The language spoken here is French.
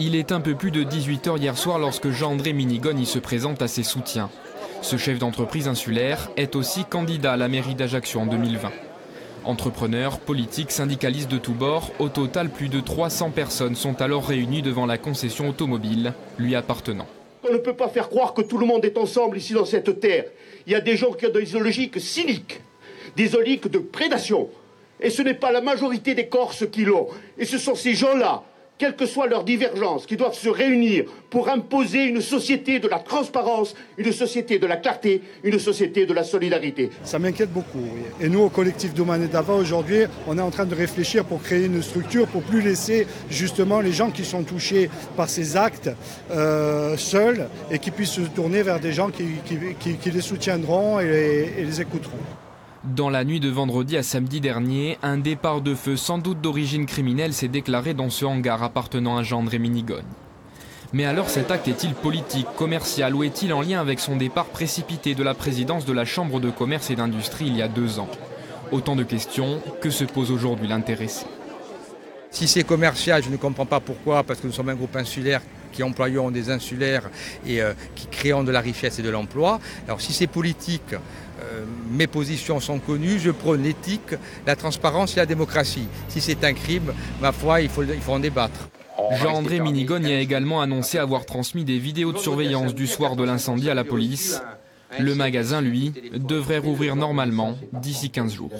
Il est un peu plus de 18h hier soir lorsque Jean-André Minigone y se présente à ses soutiens. Ce chef d'entreprise insulaire est aussi candidat à la mairie d'Ajaccio en 2020. Entrepreneurs, politiques, syndicalistes de tous bords, au total plus de 300 personnes sont alors réunies devant la concession automobile lui appartenant. On ne peut pas faire croire que tout le monde est ensemble ici dans cette terre. Il y a des gens qui ont des logiques cyniques, des logiques de prédation. Et ce n'est pas la majorité des Corses qui l'ont. Et ce sont ces gens-là quelles que soient leurs divergences, qui doivent se réunir pour imposer une société de la transparence, une société de la clarté, une société de la solidarité. Ça m'inquiète beaucoup. Et nous, au collectif d'Ava, aujourd'hui, on est en train de réfléchir pour créer une structure pour plus laisser justement les gens qui sont touchés par ces actes euh, seuls et qui puissent se tourner vers des gens qui, les soutiendront et les écouteront. Dans la nuit de vendredi à samedi dernier, un départ de feu sans doute d'origine criminelle s'est déclaré dans ce hangar appartenant à Jean-André Minigogne. Mais alors cet acte est-il politique, commercial ou est-il en lien avec son départ précipité de la présidence de la Chambre de commerce et d'industrie il y a deux ans? Autant de questions que se pose aujourd'hui l'intéressé. Si c'est commercial, je ne comprends pas pourquoi, parce que nous sommes un groupe insulaire qui employons des insulaires et euh, qui créons de la richesse et de l'emploi. Alors si c'est politique, euh, mes positions sont connues, je prône l'éthique, la transparence et la démocratie. Si c'est un crime, ma foi, il faut, il faut en débattre. Jean-André Minigone a également annoncé avoir transmis des vidéos de surveillance du soir de l'incendie à la police. Le magasin, lui, devrait rouvrir normalement d'ici 15 jours.